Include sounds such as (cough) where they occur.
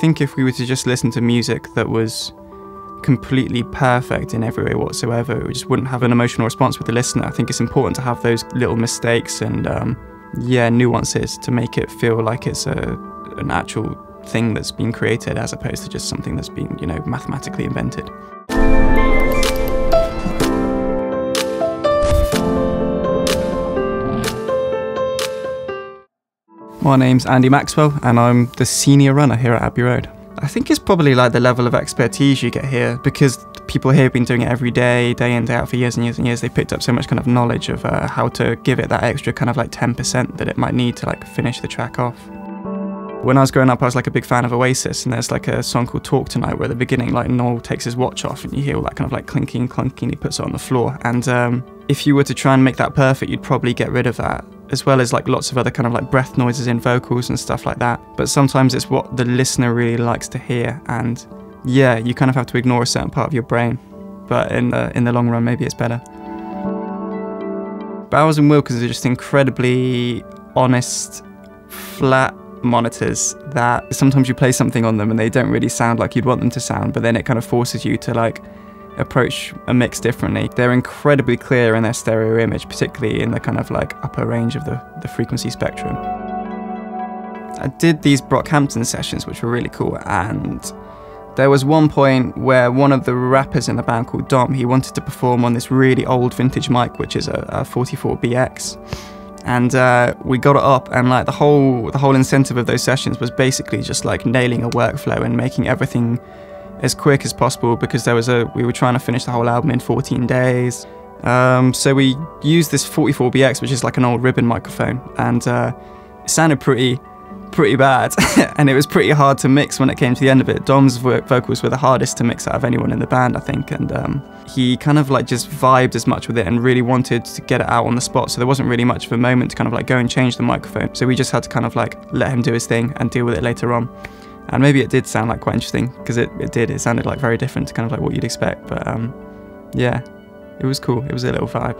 think if we were to just listen to music that was completely perfect in every way whatsoever, we just wouldn't have an emotional response with the listener. I think it's important to have those little mistakes and um, yeah, nuances to make it feel like it's a an actual thing that's been created as opposed to just something that's been, you know, mathematically invented. My name's Andy Maxwell, and I'm the senior runner here at Abbey Road. I think it's probably like the level of expertise you get here because people here have been doing it every day, day in, day out for years and years and years. They picked up so much kind of knowledge of uh, how to give it that extra kind of like 10% that it might need to like finish the track off. When I was growing up, I was like a big fan of Oasis, and there's like a song called Talk Tonight where at the beginning, like Noel takes his watch off, and you hear all that kind of like clinking, clunking, he puts it on the floor. And um, if you were to try and make that perfect, you'd probably get rid of that, as well as like lots of other kind of like breath noises in vocals and stuff like that. But sometimes it's what the listener really likes to hear, and yeah, you kind of have to ignore a certain part of your brain. But in the, in the long run, maybe it's better. Bowers and Wilkins are just incredibly honest, flat monitors that sometimes you play something on them and they don't really sound like you'd want them to sound, but then it kind of forces you to like approach a mix differently. They're incredibly clear in their stereo image, particularly in the kind of like upper range of the, the frequency spectrum. I did these Brockhampton sessions, which were really cool, and there was one point where one of the rappers in the band called Dom, he wanted to perform on this really old vintage mic, which is a, a 44BX and uh, we got it up and like the whole the whole incentive of those sessions was basically just like nailing a workflow and making everything as quick as possible because there was a we were trying to finish the whole album in 14 days um, so we used this 44bx which is like an old ribbon microphone and uh, it sounded pretty pretty bad (laughs) and it was pretty hard to mix when it came to the end of it dom's vocals were the hardest to mix out of anyone in the band i think and um, he kind of like just vibed as much with it and really wanted to get it out on the spot. So there wasn't really much of a moment to kind of like go and change the microphone. So we just had to kind of like let him do his thing and deal with it later on. And maybe it did sound like quite interesting because it, it did. It sounded like very different to kind of like what you'd expect. But um, yeah, it was cool. It was a little vibe.